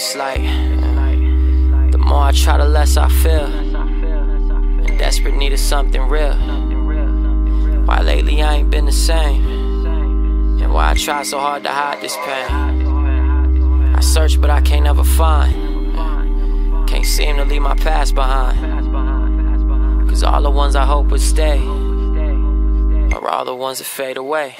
It's like the more I try, the less I feel. In desperate need of something real. Why lately I ain't been the same? And why I try so hard to hide this pain? I search, but I can't ever find. Can't seem to leave my past behind. Cause all the ones I hope would stay are all the ones that fade away.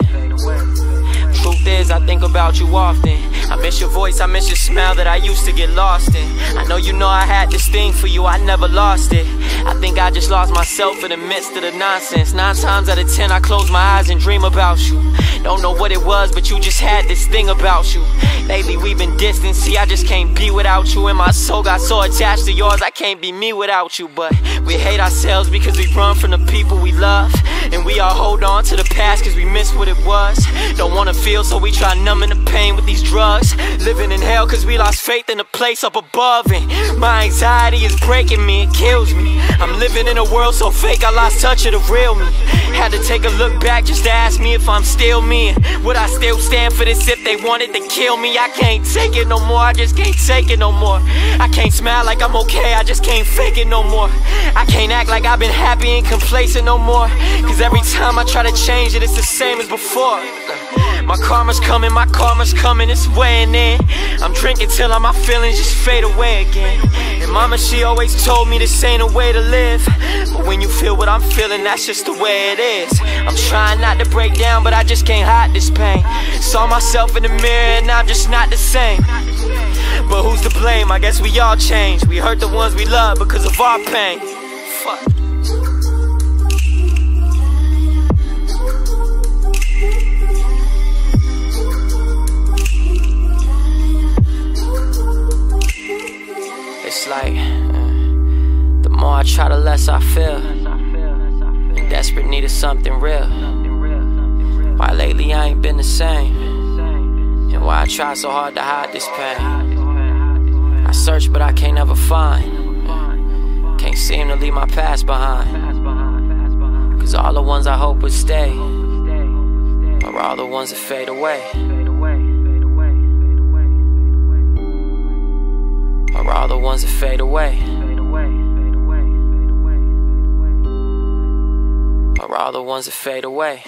Truth is, I think about you often. I miss your voice, I miss your smile that I used to get lost in. I know you know I had this thing for you, I never lost it. I think I just lost myself in the midst of the nonsense. Nine times out of ten, I close my eyes and dream about you. Don't know what it was, but you just had this thing about you. Lately, we've been distant, see, I just can't be without you. And my soul got so attached to yours, I can't be me without you. But we hate ourselves because we run from the people we love. And we all hold on to the past because we miss what it was. Don't wanna feel, so we try numbing the pain with these drugs. Living in hell because we lost faith in a place up above. And my anxiety is breaking me, it kills me. I'm living in a world so fake, I lost touch of the real me. Had to take a look back just to ask me if I'm still me. Would I still stand for this if they wanted to kill me? I can't take it no more, I just can't take it no more. I can't smile like I'm okay, I just can't fake it no more. I can't act like I've been happy and complacent no more. Cause every time I try to change it, it's the same as before. My karma's coming, my karma's coming, it's weighing in. I'm drinking till all my feelings just fade away again. And mama, she always told me this ain't a way to live. But when you feel what I'm feeling, that's just the way it is. I'm trying not to break down, but I just can't hide this pain. Saw myself in the mirror, and I'm just not the same. But who's to blame? I guess we all change. We hurt the ones we love because of our pain. Fuck. Try, the less I feel. In desperate need of something real. Why lately I ain't been the same? And why I try so hard to hide this pain? I search, but I can't ever find. Can't seem to leave my past behind. Cause all the ones I hope would stay are all the ones that fade away. Are all the ones that fade away. All the ones that fade away.